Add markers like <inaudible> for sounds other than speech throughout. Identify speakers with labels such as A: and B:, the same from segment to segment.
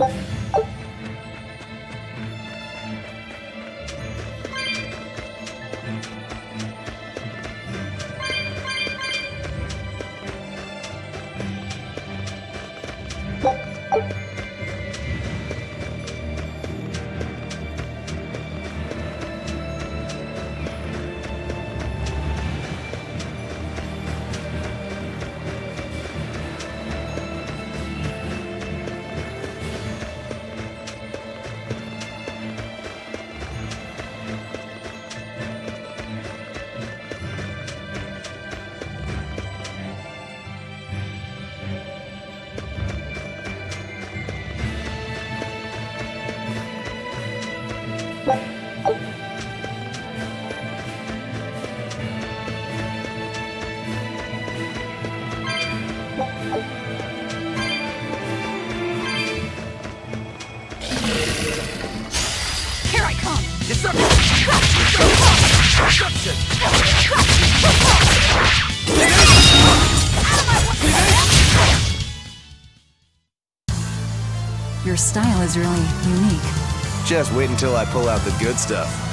A: Here
B: Your style is really unique.
C: Just wait until I pull out the good stuff.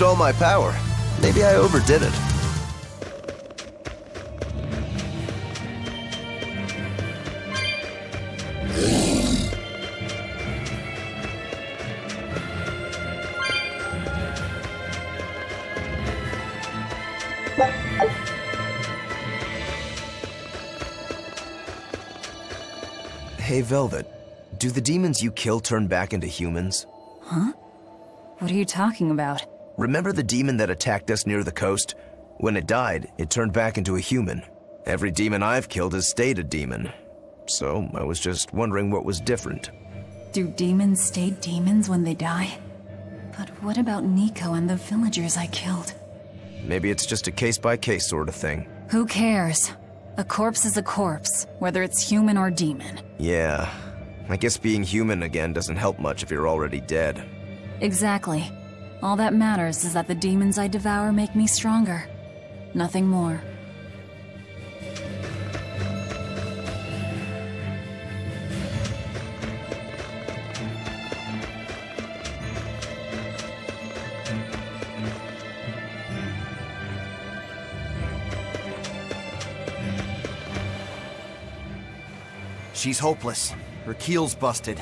C: All my power. Maybe I overdid it. Hey, Velvet. Do the demons you kill turn back into humans? Huh?
B: What are you talking about?
C: Remember the demon that attacked us near the coast? When it died, it turned back into a human. Every demon I've killed has stayed a demon. So I was just wondering what was different.
B: Do demons stay demons when they die? But what about Niko and the villagers I killed?
C: Maybe it's just a case by case sort of thing.
B: Who cares? A corpse is a corpse, whether it's human or demon.
C: Yeah, I guess being human again doesn't help much if you're already dead.
B: Exactly. All that matters is that the demons I devour make me stronger. Nothing more.
D: She's hopeless. Her keel's busted.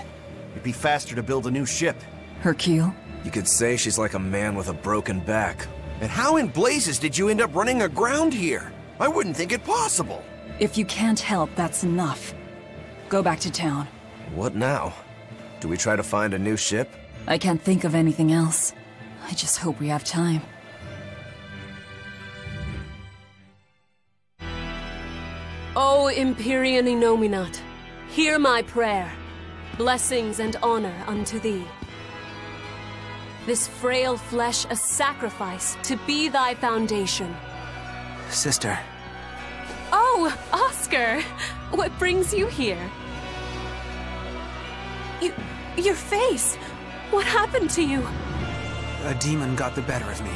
D: It'd be faster to build a new ship.
B: Hercule?
C: You could say she's like a man with a broken back.
D: And how in blazes did you end up running aground here? I wouldn't think it possible.
B: If you can't help, that's enough. Go back to town.
C: What now? Do we try to find a new ship?
B: I can't think of anything else. I just hope we have time.
E: O Empyrean Innominat, hear my prayer. Blessings and honor unto thee. This frail flesh a sacrifice to be thy foundation.
F: Sister,
E: Oh, Oscar! What brings you here? You. your face! What happened to you?
F: a demon got the better of me.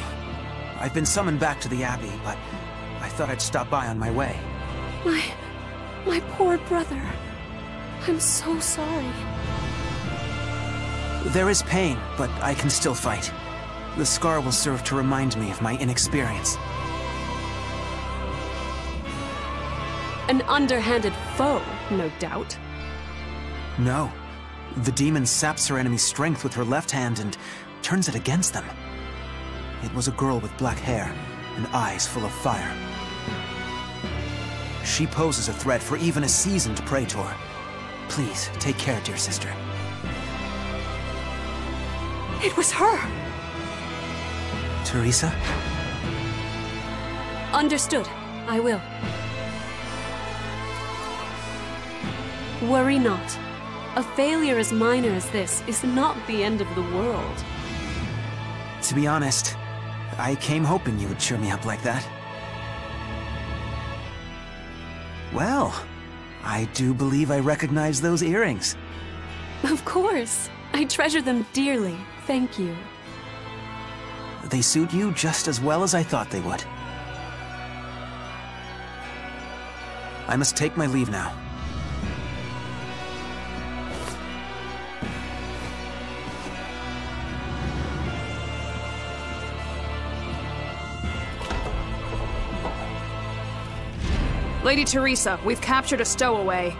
F: I've been summoned back to the Abbey, but I thought I'd stop by on my way.
E: My. my poor brother. I'm so sorry.
F: There is pain, but I can still fight. The scar will serve to remind me of my inexperience.
E: An underhanded foe, no doubt.
F: No. The demon saps her enemy's strength with her left hand and turns it against them. It was a girl with black hair and eyes full of fire. She poses a threat for even a seasoned Praetor. Please, take care, dear sister.
E: It was her!
F: Teresa?
E: Understood. I will. Worry not. A failure as minor as this is not the end of the world.
F: To be honest, I came hoping you would cheer me up like that. Well, I do believe I recognize those earrings.
E: Of course. I treasure them dearly. Thank you.
F: They suit you just as well as I thought they would. I must take my leave now.
A: Lady Teresa, we've captured a stowaway.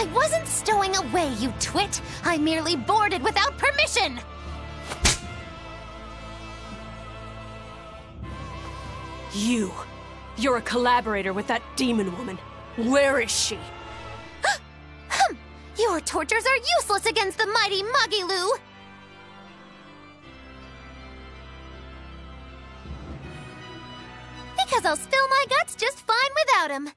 G: I wasn't stowing away, you twit! I merely boarded without permission!
E: You. You're a collaborator with that demon woman. Where is she?
G: Hum! Your tortures are useless against the mighty Magilou! Because I'll spill my guts just fine without him.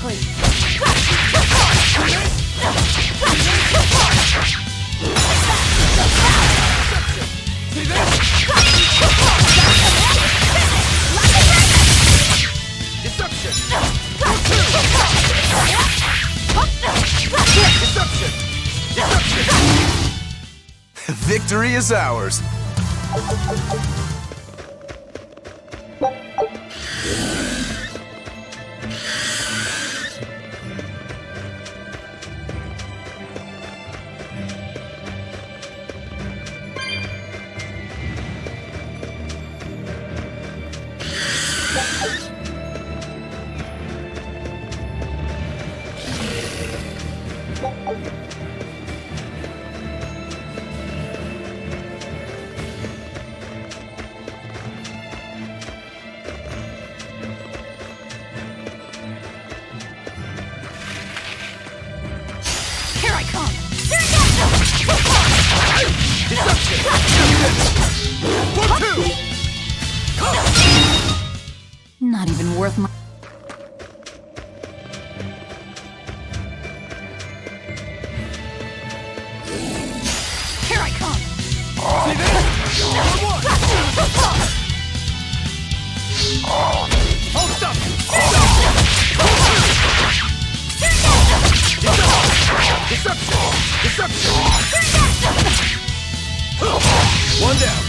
B: Quickly.
C: Victory is ours.
B: Not even worth my. Here I come! See this?
C: One Hold up! Deception! Deception! One down.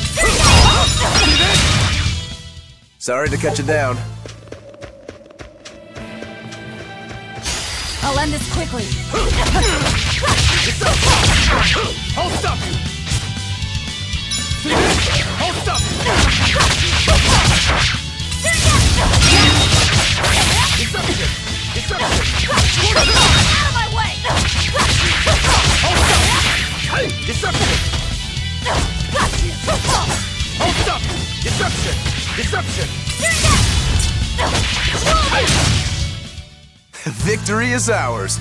C: Sorry to cut you down.
B: I'll end this quickly.
H: I'll stop you! See this? I'll stop you! Deception! Deception!
A: Out of my way!
H: I'll stop you! Hey! Deception! I'll stop you! Deception! Deception!
C: Victory is ours.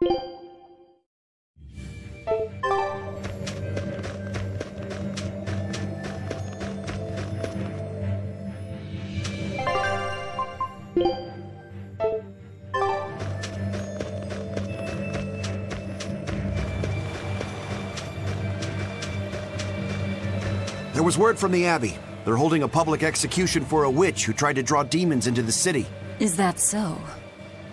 D: There was word from the Abbey. They're holding a public execution for a witch who tried to draw demons into the city.
B: Is that so?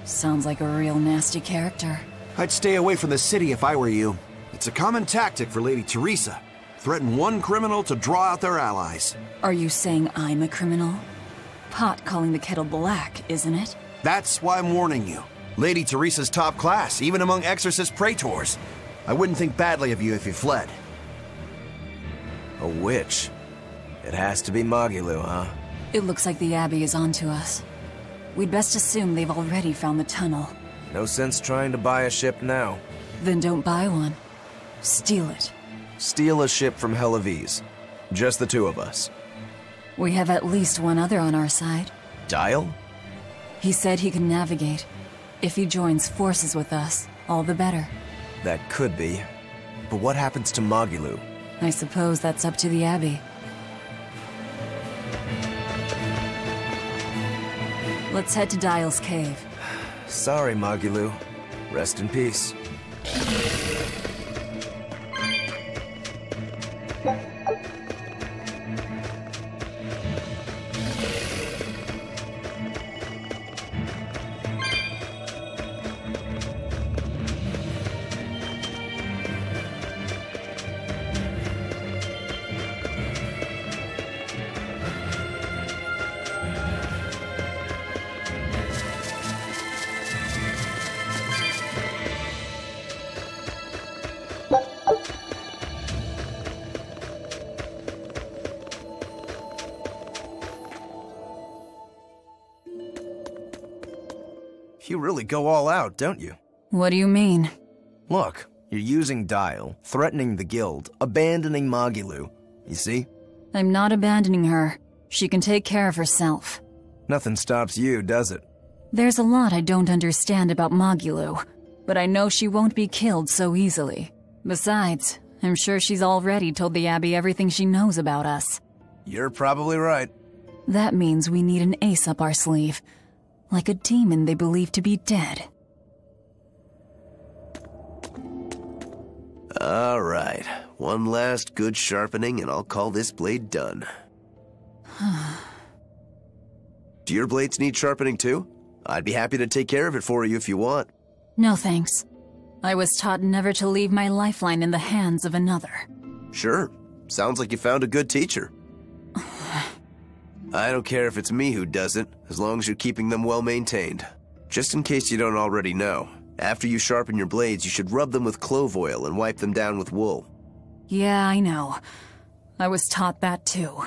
B: Sounds like a real nasty character.
D: I'd stay away from the city if I were you. It's a common tactic for Lady Teresa. Threaten one criminal to draw out their allies.
B: Are you saying I'm a criminal? Pot calling the kettle black, isn't it?
D: That's why I'm warning you. Lady Teresa's top class, even among exorcist praetors. I wouldn't think badly of you if you fled.
C: A witch. It has to be Magilou, huh?
B: It looks like the Abbey is onto us. We'd best assume they've already found the tunnel.
C: No sense trying to buy a ship now.
B: Then don't buy one. Steal it.
C: Steal a ship from Hellawes. Just the two of us.
B: We have at least one other on our side.
C: Dyle?
B: He said he can navigate. If he joins forces with us, all the better.
C: That could be. But what happens to Magilou?
B: I suppose that's up to the Abbey. Let's head to Dyle's cave.
C: Sorry, Magilou. Rest in peace. You really go all out, don't you?
B: What do you mean?
C: Look, you're using Dyle, threatening the Guild, abandoning Magilou. You see?
B: I'm not abandoning her. She can take care of herself.
C: Nothing stops you, does it?
B: There's a lot I don't understand about Magilou, but I know she won't be killed so easily. Besides, I'm sure she's already told the Abbey everything she knows about us.
C: You're probably right.
B: That means we need an ace up our sleeve. Like a demon they believe to be dead.
I: All right. One last good sharpening, and I'll call this blade done. <sighs> Do your blades need sharpening too? I'd be happy to take care of it for you if you want.
B: No thanks. I was taught never to leave my lifeline in the hands of another.
I: Sure. Sounds like you found a good teacher. I don't care if it's me who does it, as long as you're keeping them well maintained. Just in case you don't already know, after you sharpen your blades, you should rub them with clove oil and wipe them down with wool.
B: Yeah, I know. I was taught that too.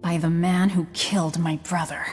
B: By the man who killed my brother.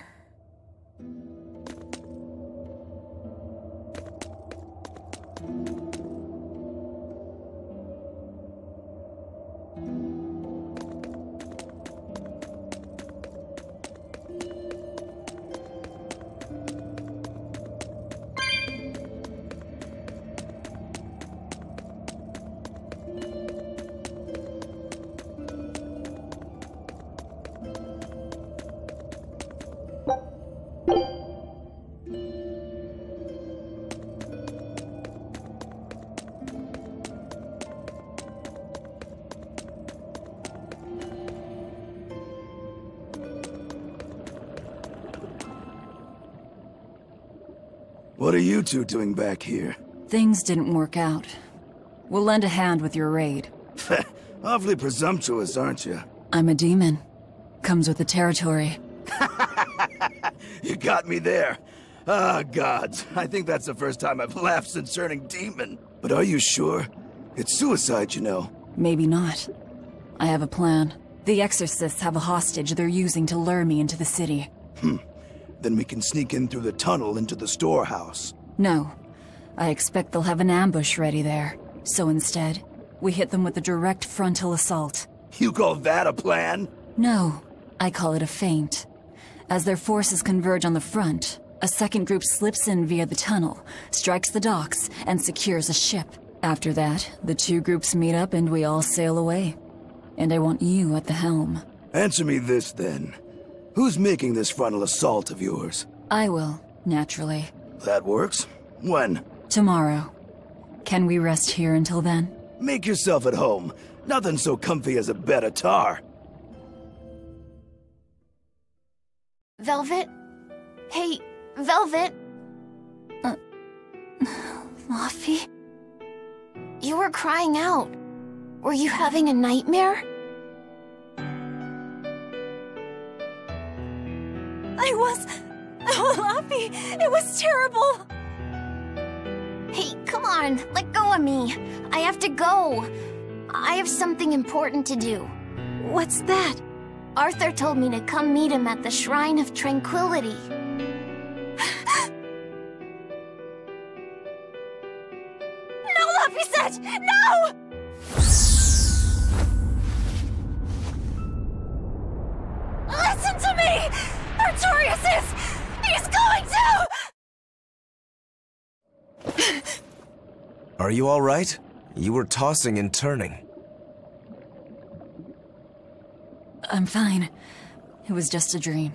H: What are you two doing back here?
B: Things didn't work out. We'll lend a hand with your raid. <laughs>
H: Awfully presumptuous, aren't you?
B: I'm a demon. Comes with the territory. <laughs>
H: You got me there. Ah, gods. I think that's the first time I've laughed since turning demon. But are you sure? It's suicide, you know.
B: Maybe not. I have a plan. The Exorcists have a hostage they're using to lure me into the city.
H: Then we can sneak in through the tunnel into the storehouse.
B: No. I expect they'll have an ambush ready there. So instead, we hit them with a direct frontal assault.
H: You call that a plan?
B: No, I call it a feint. As their forces converge on the front, A second group slips in via the tunnel, strikes the docks, and secures a ship. After that, the two groups meet up and we all sail away. And I want you at the helm.
H: Answer me this, then. Who's making this frontal assault of yours?
B: I will, naturally.
H: That works. When?
B: Tomorrow. Can we rest here until then?
H: Make yourself at home. Nothing so comfy as a bed of tar.
G: Velvet? Hey, Velvet? Uh, <sighs> Laphi? You were crying out. Were you having a nightmare?
J: I was... Oh, Laphi, it was terrible!
G: Hey, come on, let go of me. I have to go. I have something important to do.
J: What's that?
G: Arthur told me to come meet him at the Shrine of Tranquility. <gasps>
J: no, Laphicet! No! Listen to me! Artorias is... He's going
C: to... Are you alright? You were tossing and turning.
B: I'm fine. It was just a dream.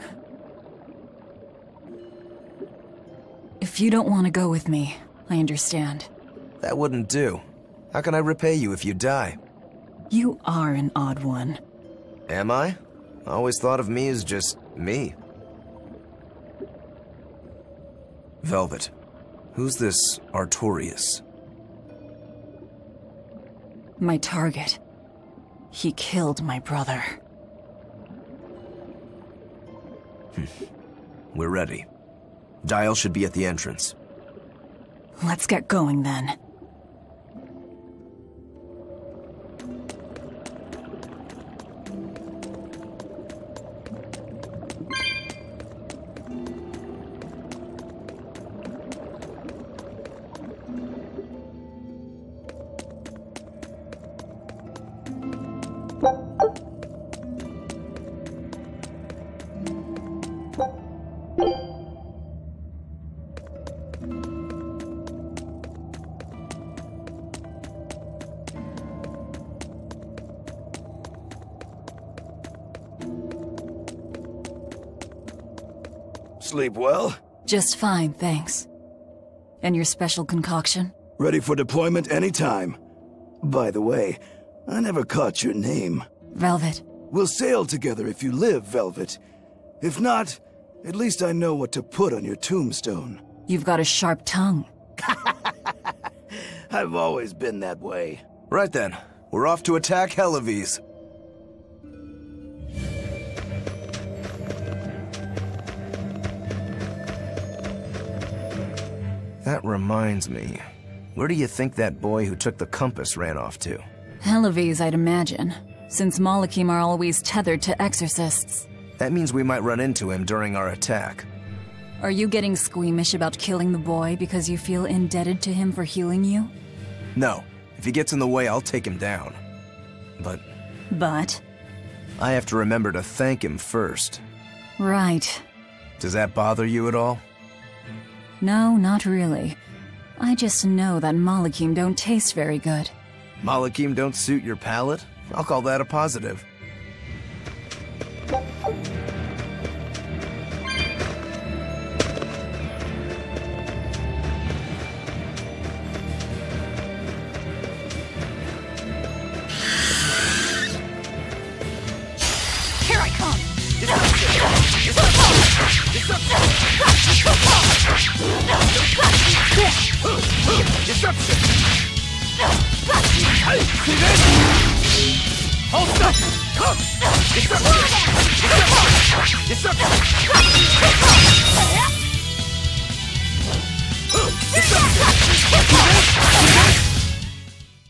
B: If you don't want to go with me, I understand.
C: That wouldn't do. How can I repay you if you die?
B: You are an odd one.
C: Am I? I always thought of me as just me. Velvet, who's this Artorias?
B: My target. He killed my brother.
C: We're ready. Dyle should be at the entrance.
B: Let's get going then.
H: Sleep well?
B: Just fine, thanks. And your special concoction?
H: Ready for deployment anytime. By the way, I never caught your name.
B: Velvet.
H: We'll sail together if you live, Velvet. If not, at least I know what to put on your tombstone.
B: You've got a sharp tongue. <laughs>
H: I've always been that way.
C: Right then. We're off to attack Hellawes. That reminds me. Where do you think that boy who took the compass ran off to?
B: Hellawes, I'd imagine, since Malakim are always tethered to exorcists.
C: That means we might run into him during our attack.
B: Are you getting squeamish about killing the boy because you feel indebted to him for healing you?
C: No. If he gets in the way, I'll take him down. But...
B: But?
C: I have to remember to thank him first.
B: Right.
C: Does that bother you at all?
B: No, not really. I just know that Malakim don't taste very good.
C: Malakim don't suit your palate? I'll call that a positive.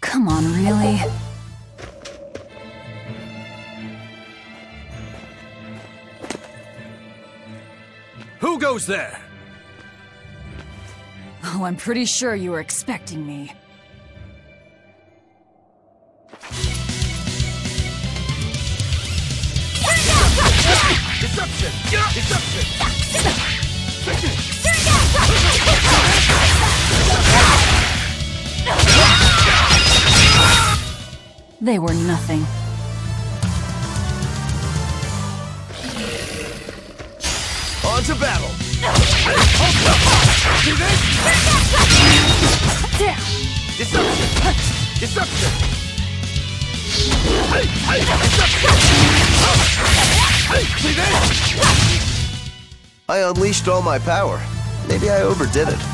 J: Come
B: on, really?
K: Who goes there?
B: Oh, I'm pretty sure you were expecting me. They were nothing.
D: On to battle! See this? Down! Destruction! Destruction!
C: I unleashed all my power. Maybe I overdid it.